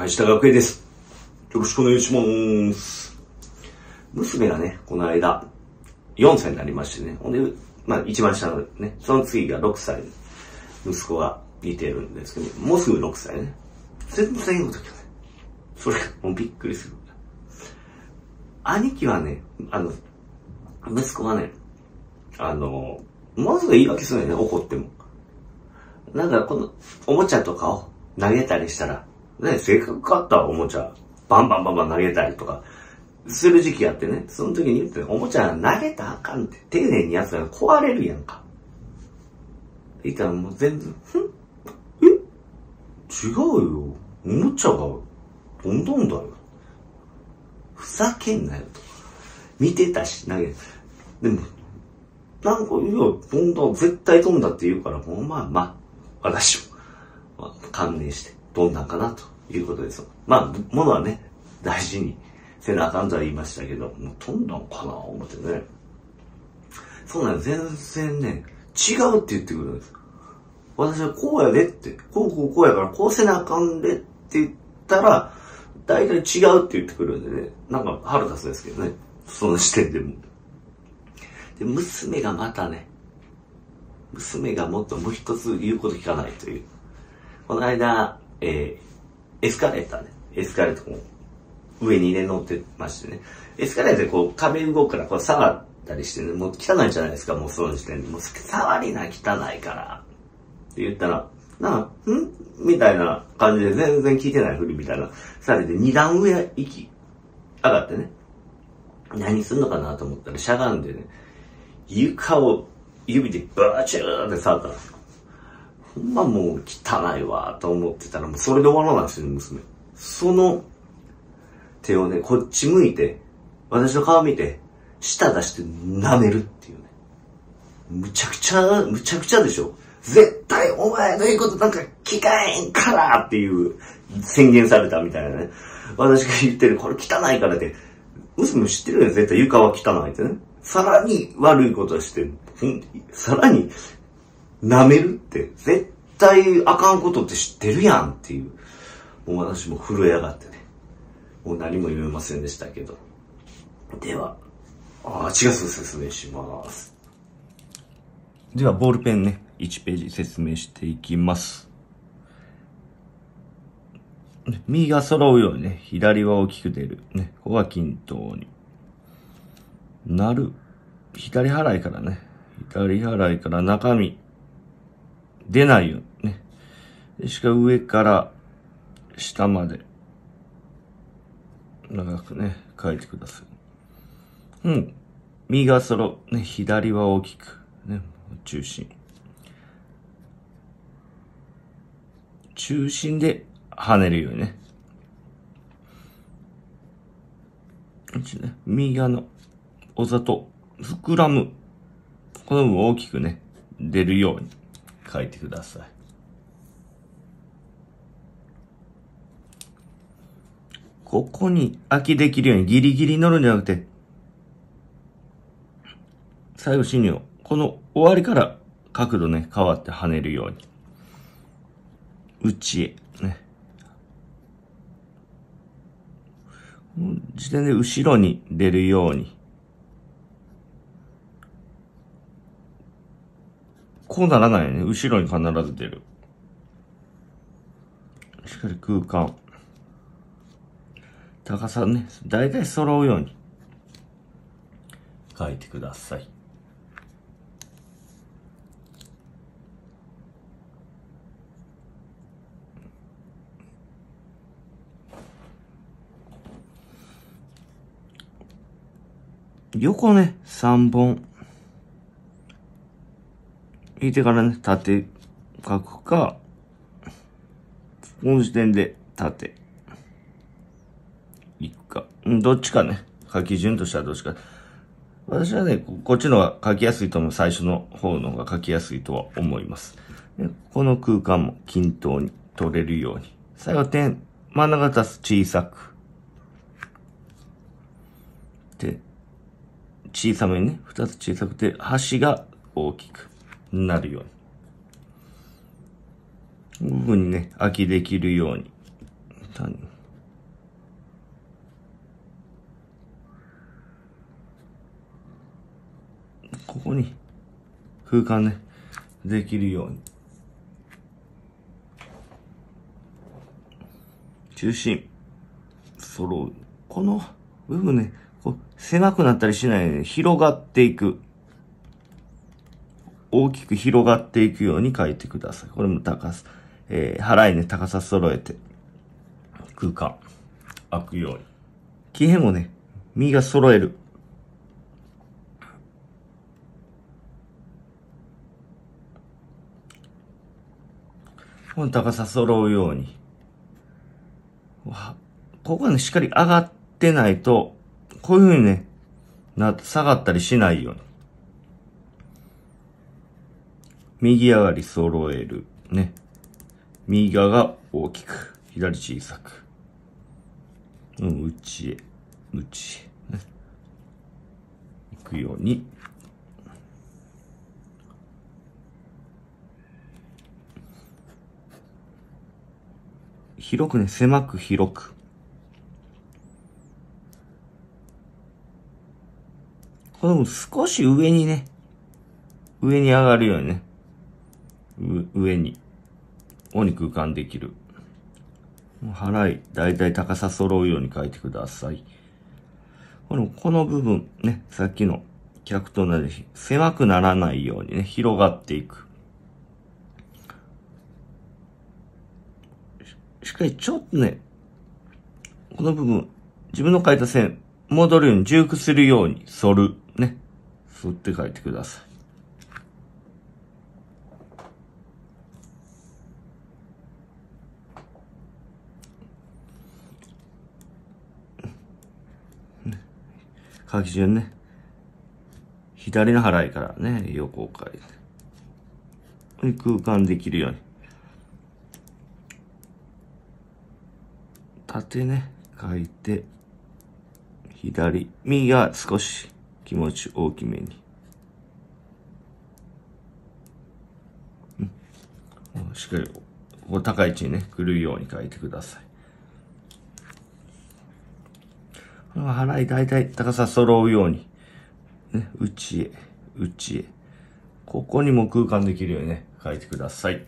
はい、下学園です。よろしくお願いします。娘がね、この間、4歳になりましてね。ほんで、まあ一番下のね、その次が6歳息子がいてるんですけど、もうすぐ6歳ね。全然言うこと聞かない。それがもうびっくりする。兄貴はね、あの、息子はね、あの、ものすごい言い訳するんだよね、怒っても。なんかこの、おもちゃとかを投げたりしたら、ね、せっかく買ったおもちゃ、バンバンバンバン投げたりとか、する時期やってね、その時に言って、おもちゃ投げたらあかんって、丁寧にやつが壊れるやんか。言ったらもう全然、ん？え？違うよ。おもちゃが、どんどんだよ。ふざけんなよと。見てたし、投げ、でも、なんか、いや、飛んだ、絶対飛んだって言うから、もうまあまあ、私も、まあ、観念して飛んだんかなということです。まあ、ものはね、大事にせなあかんとは言いましたけど、もう飛んだんかな思ってね。そうなん全然ね、違うって言ってくるんです。私はこうやでって、こうこうこうやからこうせなあかんでって言ったら、大体違うって言ってくるんでね、なんか腹立つんですけどね、その視点でも。で、娘がまたね、娘がもっともう一つ言うこと聞かないという。この間、えー、エスカレーターね、エスカレーターこう上にね、乗ってましてね、エスカレーターでこう壁動くからこう触ったりしてね、もう汚いじゃないですか、もうその時点で。もう触りな汚いから。って言ったら、なん、ん？みたいな感じで全然聞いてないふりみたいな。されて二段上行き、上がってね。何すんのかなと思ったらしゃがんでね、床を指でバーチューって触ったんですよ。ほんまもう汚いわと思ってたらもうそれで終わらないんですよ、娘。その手をね、こっち向いて、私の顔見て、舌出して舐めるっていうね。むちゃくちゃ、むちゃくちゃでしょ。絶対お前の言うことなんか聞かへんからっていう宣言されたみたいなね。私が言ってる、これ汚いからって、娘知ってるよ、絶対床は汚いってね。さらに悪いことして、さらに舐めるって、絶対あかんことって知ってるやんっていう。もう私も震え上がってね。もう何も言えませんでしたけど。では、ああ、違う説明します。では、ボールペンね、1ページ説明していきます。右が揃うようにね、左は大きく出る。ね、ここが均等に。なる。左払いからね、左払いから中身、出ないようにね。しか上から下まで、長くね、書いてください。うん。右が揃う。ね、左は大きく。ね、中心。中心で跳ねるようにね。ね右側のお砂糖、膨らむ。この部分大きくね、出るように書いてください。ここに空きできるようにギリギリ乗るんじゃなくて、最後死にを、この終わりから角度ね、変わって跳ねるように。内へ、ね。この時点で後ろに出るように。こうならないね。後ろに必ず出る。しっかり空間。高さね、だいたい揃うように書いてください。横ね、3本。引いてからね、縦書くか、この時点で縦。いくか。どっちかね。書き順としてはどっちか。私はね、こっちの方が書きやすいと思う。最初の方の方が書きやすいとは思います。この空間も均等に取れるように。最後点、真ん中足す小さく。で、小さめにね、二つ小さくて、端が大きくなるように。部分にね、空きできるように。ここに空間ね、できるように。中心、揃う。この部分ね、こう狭くなったりしないで、ね、広がっていく。大きく広がっていくように書いてください。これも高さ、えー、払いね、高さ揃えて、空間、開くように。木辺もね、身が揃える。この高さ揃うように。ここがね、しっかり上がってないと、こういう風にね、な、下がったりしないように。右上がり揃える。ね。右側が大きく、左小さく。うん、内へ、内へ、ね。行くように。広くね、狭く広く。これも少し上にね、上に上がるようにね、上に、おに空間できる。払い、だいたい高さ揃うように書いてください。この、この部分、ね、さっきの客と同じ、狭くならないようにね、広がっていく。しっかりちょっとね、この部分、自分の書いた線、戻るように重複するように反る。ね。反って書いてください。書き順ね。左の払いからね、横を書いて。空間できるように。縦ね、書いて、左、右が少し気持ち大きめに。しっかり、ここ高い位置にね、来るように書いてください。払い大体高さ揃うように、ね、内へ、内へ。ここにも空間できるようにね、書いてください。